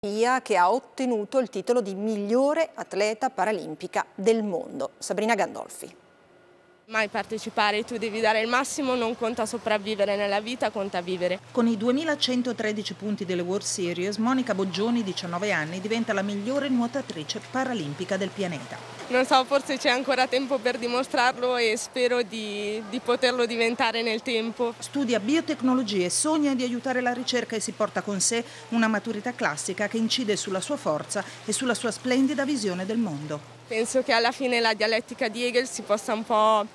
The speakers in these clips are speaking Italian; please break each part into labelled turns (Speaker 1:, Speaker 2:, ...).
Speaker 1: che ha ottenuto il titolo di migliore atleta paralimpica del mondo. Sabrina Gandolfi.
Speaker 2: Mai partecipare, tu devi dare il massimo, non conta sopravvivere nella vita, conta vivere.
Speaker 3: Con i 2113 punti delle World Series, Monica Boggioni, 19 anni, diventa la migliore nuotatrice paralimpica del pianeta.
Speaker 2: Non so, forse c'è ancora tempo per dimostrarlo e spero di, di poterlo diventare nel tempo.
Speaker 3: Studia biotecnologie, sogna di aiutare la ricerca e si porta con sé una maturità classica che incide sulla sua forza e sulla sua splendida visione del mondo.
Speaker 2: Penso che alla fine la dialettica di Hegel si possa un po'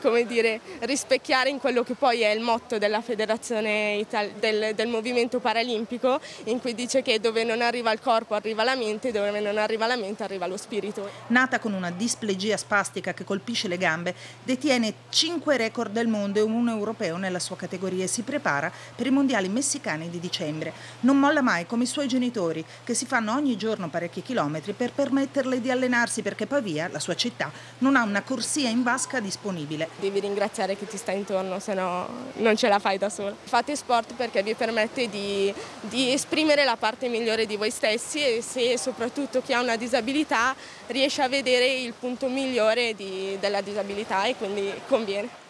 Speaker 2: come dire, rispecchiare in quello che poi è il motto della federazione Ital del, del, movimento paralimpico in cui dice che dove non arriva il corpo arriva la mente, dove non arriva la mente arriva lo spirito.
Speaker 3: Nata con una displegia spastica che colpisce le gambe, detiene 5 record del mondo e uno europeo nella sua categoria e si prepara per i mondiali messicani di dicembre. Non molla mai come i suoi genitori che si fanno ogni giorno parecchi chilometri per permetterle di allenarsi perché Pavia, la sua città, non ha una corsia in vasca disponibile possibile.
Speaker 2: Devi ringraziare chi ti sta intorno, se no non ce la fai da sola. Fate sport perché vi permette di, di esprimere la parte migliore di voi stessi e se soprattutto chi ha una disabilità riesce a vedere il punto migliore di, della disabilità e quindi conviene.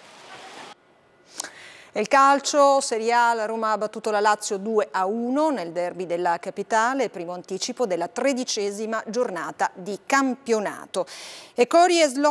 Speaker 1: Il calcio, Serie A, la Roma ha battuto la Lazio 2 a 1 nel derby della capitale, primo anticipo della tredicesima giornata di campionato. E Cori e Slo